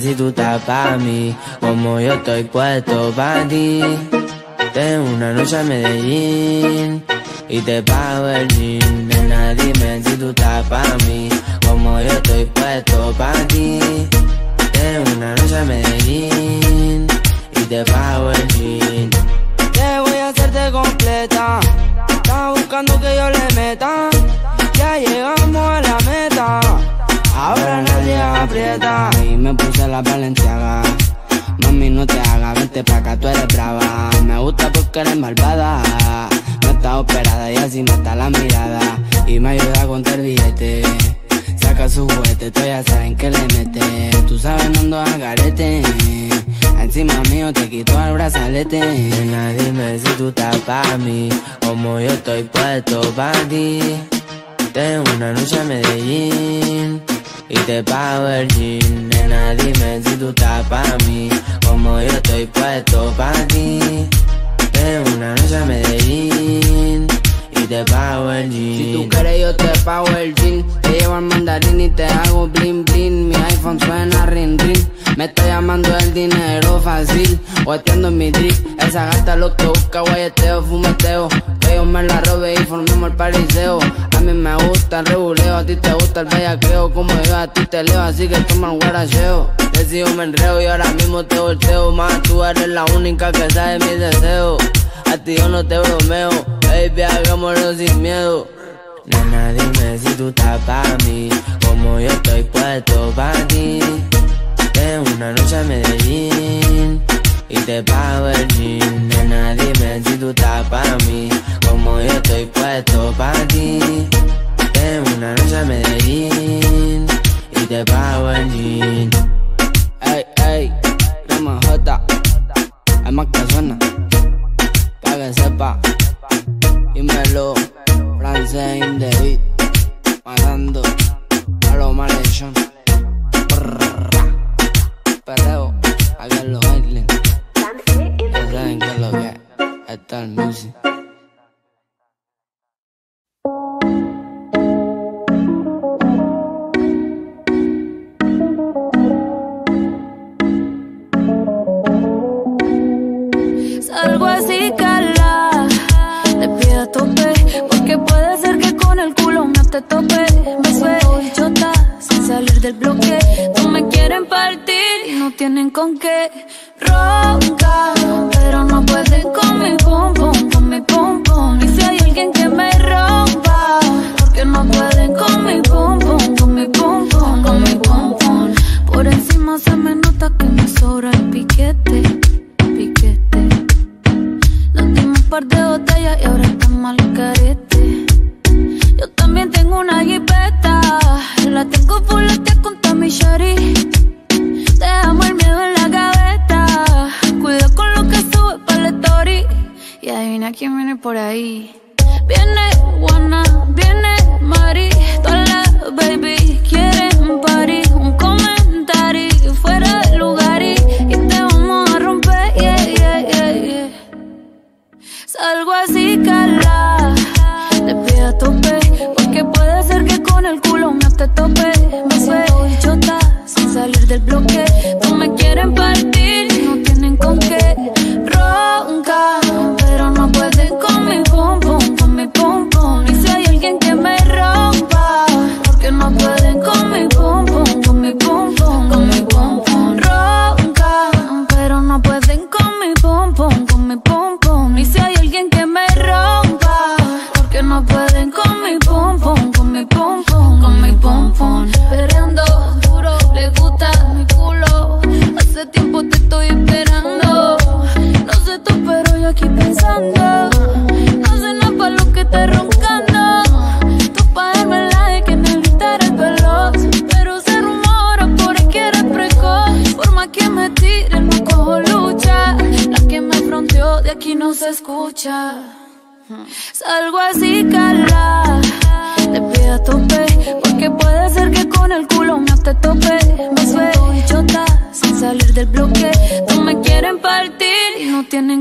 si tú estás pa' mí, como yo estoy puesto pa' ti. Tengo una noche a Medellín y te pago el jean. Nena, si tú estás pa' mí, como yo estoy puesto pa' ti. Tengo una noche a Medellín y te pago el jean. Te voy a hacerte completa. Estás buscando que yo le meta. Ya llegamos a la meta. Ahora nadie Y me puse la valenciaga. Mami, no te hagas, vente pa' acá, tú eres brava. Me gusta porque eres malvada. No estás operada y así está la mirada. Y me ayuda a contar billete. Saca su juguete, tú ya saben que le mete. Tú sabes, no ando a garete. Encima mío te quito el brazalete. Nena, dime si tú estás pa' mí, como yo estoy puesto pa' ti. Tengo una noche a Medellín y te pago el jean. Nena, dime si tú estás pa' mí, como yo estoy puesto pa' ti. Tengo una noche a Medellín y te pago el jean. Si tú quieres yo te pago el jean Te llevo al mandarín y te hago bling bling Mi iPhone suena ring ring Me está llamando el dinero fácil O en mi drip Esa gata lo que busca guayeteo, fumeteo Que yo me la robe y formemos el pariseo A mí me gusta el reguleo A ti te gusta el bellaqueo Como yo a ti te leo Así que toma el guaracheo Decido me enreo y ahora mismo te volteo Más tú eres la única que sabe mis deseos a ti yo no te bromeo, baby, hagámoslo sin miedo. Nena, dime si tú estás pa' mí, como yo estoy puesto pa' ti. Tengo una noche a Medellín te pago el jean. Nena, dime si tú estás pa' mí, como yo estoy puesto pa' ti. Tengo una noche a Medellín y te pago el jean. Ey, ey, crema J, hay más que suena, pa' que sepa, dímelo, francés in the beat, matando a los malhechón, Salgo así, cala, le pido a tope, porque puede ser que con el culo no te tope. Me suelto chota sin salir del bloque. No me quieren partir y no tienen con qué. Ronca, pero no pueden con mi pum con mi pum. Y si hay alguien que me rompa, porque no pueden con mi pum con mi pum con mi pum. Por encima se me nota que me sobra el piquete, piquete. Nos dimos un par de botellas y ahora estamos al carete. Yo también tengo una jipeta. La tengo fuletea por ahí. Viene Juana, viene Mari. Todas las baby quieren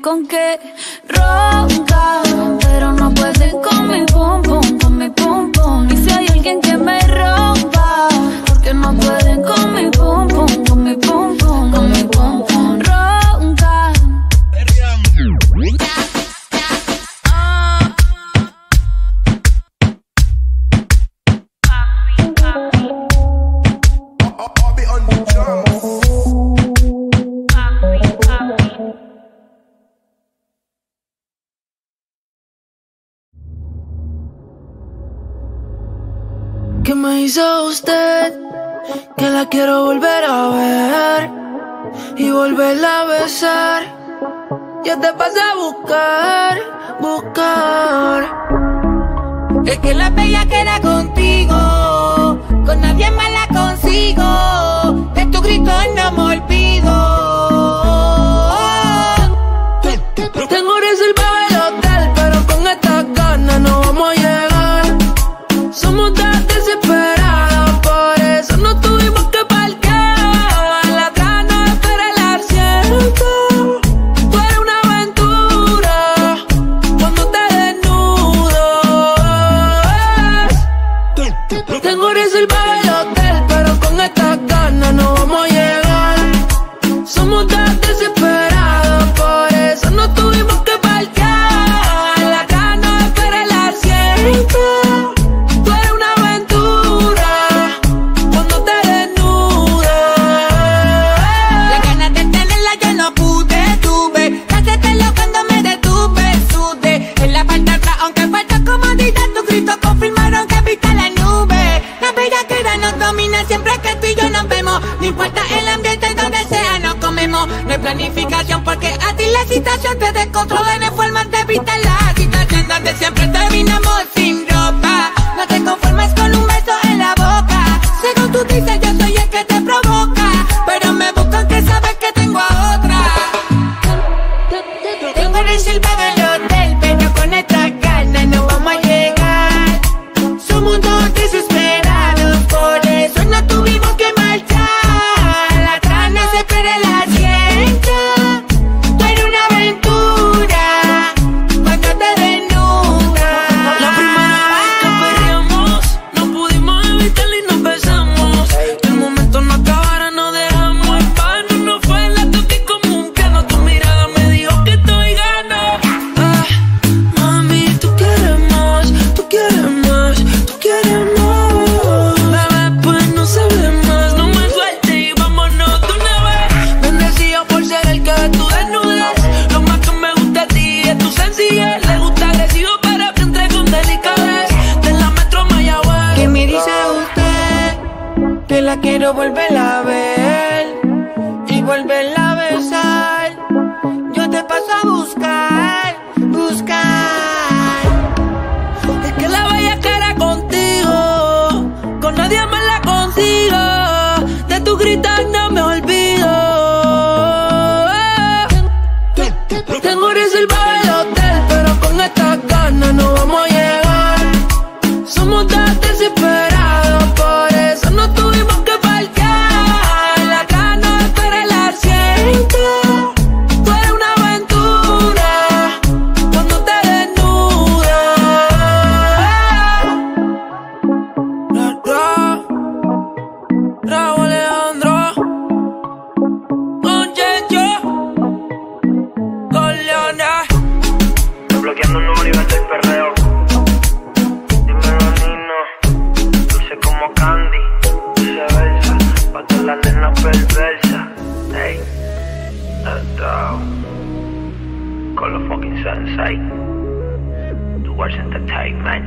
con qué. Ronca, hizo usted? Que la quiero volver a ver y volverla a besar. Ya te pasé a buscar, buscar. Es que la bella queda contigo, con nadie más la consigo. De tu grito planificación porque a ti la situación te descontrola en forma de evitar la situación donde siempre terminamos sin ropa. No te conformes con un beso en la boca. Según tú dices, yo soy el que te provoca. Pero me buscan que sabes que tengo a otra. Tengo reservado el hotel, Entertainment.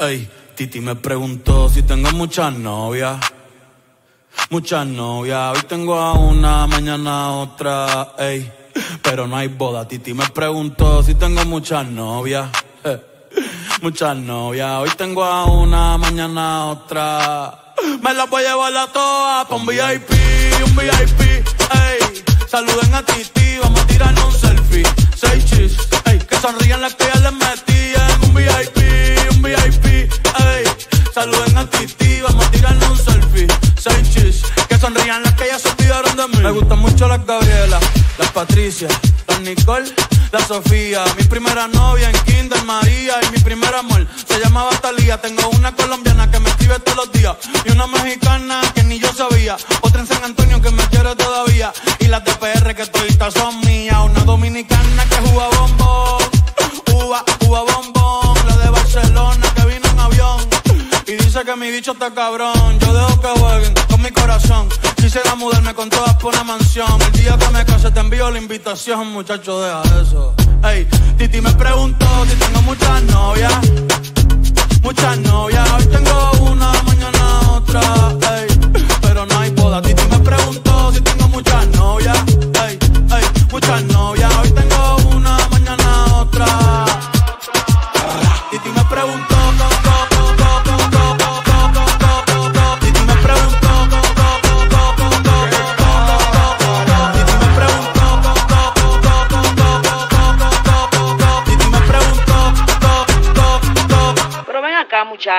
Ey, Titi me preguntó si tengo muchas novias. Muchas novias, hoy tengo a una, mañana a otra, ey. Pero no hay boda, Titi me preguntó si tengo muchas novias. Muchas novias, hoy tengo a una, mañana a otra. Me las voy a llevar a todas pa' un VIP, un VIP, ey. Saluden a Titi, vamos a tirarnos un selfie. Seis chis, ey. Que sonrían las que ya les metí en un VIP, un VIP, ey. Saluden a Titi, vamos a tirarnos un selfie. Sonrían las que ya se olvidaron de mí. Me gustan mucho las Gabriela, las Patricia, las Nicole, la Sofía. Mi primera novia en Kinder María y mi primer amor se llamaba Talía. Tengo una colombiana que me escribe todos los días y una mexicana que ni yo sabía. Otra en San Antonio que me quiere todavía y las de PR que toditas son mías. Una dominicana que juega bombón, uva, uva bombón. La de Barcelona que vino en avión y dice que mi bicho está cabrón. Yo dejo que jueguen El día que me case te envío la invitación, muchacho, deja eso. Ey, Titi me preguntó si tengo muchas novias. Muchas novias, hoy tengo una, mañana otra. Ey, pero no hay boda. Titi me preguntó si tengo muchas novias. Ey, ey, muchas novias,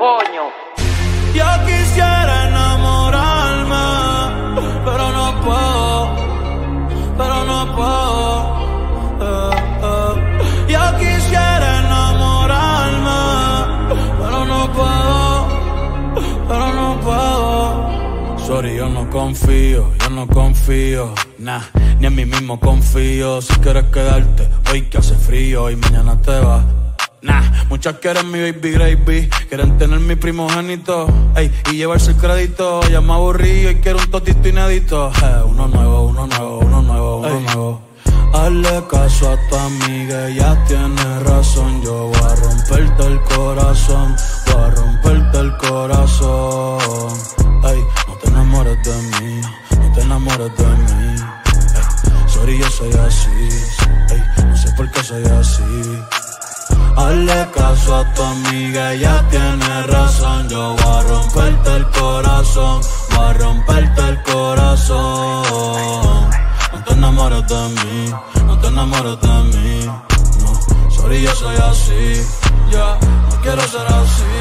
Coño. Yo quisiera enamorarme, pero no puedo, pero no puedo. eh, eh. Yo quisiera enamorarme, pero no puedo, pero no puedo. Sorry, yo no confío, yo no confío, nah, ni en mí mismo confío. Si quieres quedarte, hoy que hace frío y mañana te vas. Nah, muchas quieren mi baby gravy, quieren tener mi primogénito, ey, y llevarse el crédito. Ya me aburrí y quiero un totito inédito. Eh, uno nuevo, uno nuevo, uno nuevo, uno nuevo. Hazle caso a tu amiga, ella tiene razón. Yo voy a romperte el corazón, voy a romperte el corazón. Tu amiga, ella tiene razón. Yo voy a romperte el corazón, voy a romperte el corazón. No te enamores de mí, no te enamores de mí. No, sorry, yo soy así, ya, no quiero ser así.